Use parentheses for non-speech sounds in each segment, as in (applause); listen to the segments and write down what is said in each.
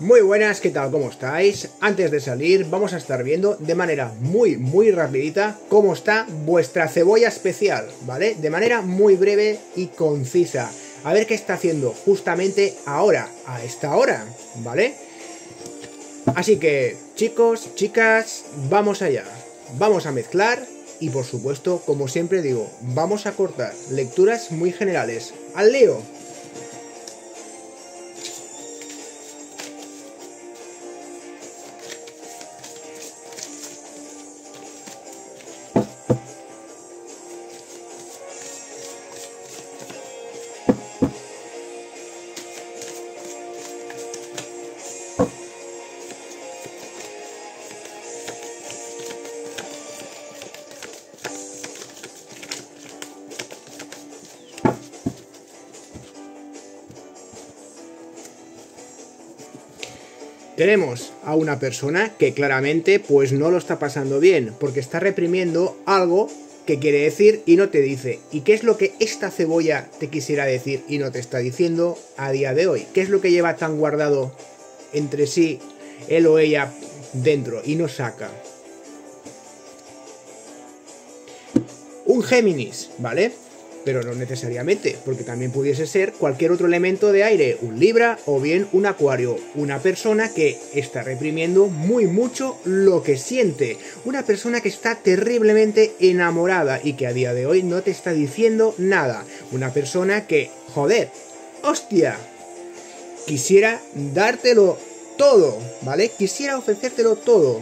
Muy buenas, ¿qué tal? ¿Cómo estáis? Antes de salir vamos a estar viendo de manera muy muy rapidita cómo está vuestra cebolla especial, ¿vale? De manera muy breve y concisa. A ver qué está haciendo justamente ahora, a esta hora, ¿vale? Así que, chicos, chicas, vamos allá. Vamos a mezclar y por supuesto, como siempre digo, vamos a cortar lecturas muy generales. ¡Al lío! Tenemos a una persona que claramente pues no lo está pasando bien, porque está reprimiendo algo que quiere decir y no te dice. ¿Y qué es lo que esta cebolla te quisiera decir y no te está diciendo a día de hoy? ¿Qué es lo que lleva tan guardado entre sí él o ella dentro y no saca? Un Géminis, ¿vale? Pero no necesariamente, porque también pudiese ser cualquier otro elemento de aire, un Libra o bien un Acuario, una persona que está reprimiendo muy mucho lo que siente, una persona que está terriblemente enamorada y que a día de hoy no te está diciendo nada, una persona que, joder, hostia, quisiera dártelo todo, ¿vale? Quisiera ofrecértelo todo,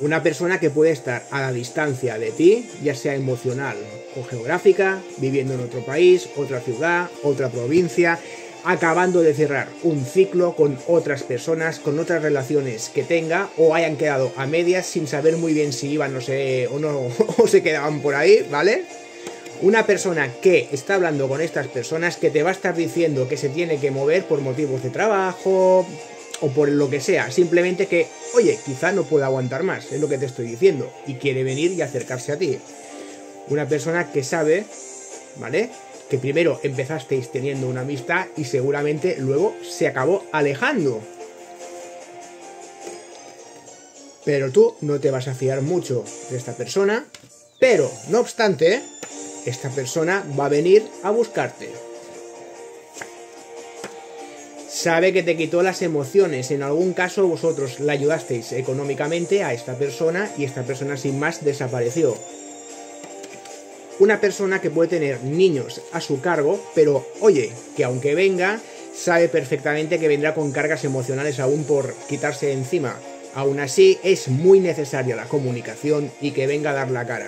Una persona que puede estar a la distancia de ti, ya sea emocional o geográfica, viviendo en otro país, otra ciudad, otra provincia, acabando de cerrar un ciclo con otras personas, con otras relaciones que tenga o hayan quedado a medias sin saber muy bien si iban o no (laughs) o se quedaban por ahí, ¿vale? Una persona que está hablando con estas personas que te va a estar diciendo que se tiene que mover por motivos de trabajo, o por lo que sea, simplemente que, oye, quizá no pueda aguantar más, es lo que te estoy diciendo, y quiere venir y acercarse a ti. Una persona que sabe, ¿vale? Que primero empezasteis teniendo una amistad y seguramente luego se acabó alejando. Pero tú no te vas a fiar mucho de esta persona, pero no obstante, esta persona va a venir a buscarte sabe que te quitó las emociones. En algún caso vosotros la ayudasteis económicamente a esta persona y esta persona sin más desapareció. Una persona que puede tener niños a su cargo, pero oye, que aunque venga, sabe perfectamente que vendrá con cargas emocionales aún por quitarse encima. Aún así, es muy necesaria la comunicación y que venga a dar la cara.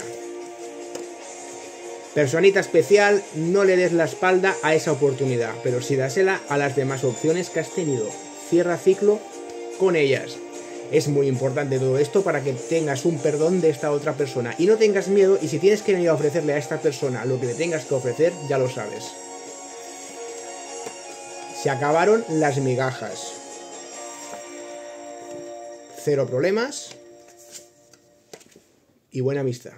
Personita especial, no le des la espalda a esa oportunidad, pero sí dásela a las demás opciones que has tenido. Cierra ciclo con ellas. Es muy importante todo esto para que tengas un perdón de esta otra persona y no tengas miedo y si tienes que venir a ofrecerle a esta persona lo que le tengas que ofrecer, ya lo sabes. Se acabaron las migajas. Cero problemas y buena amistad.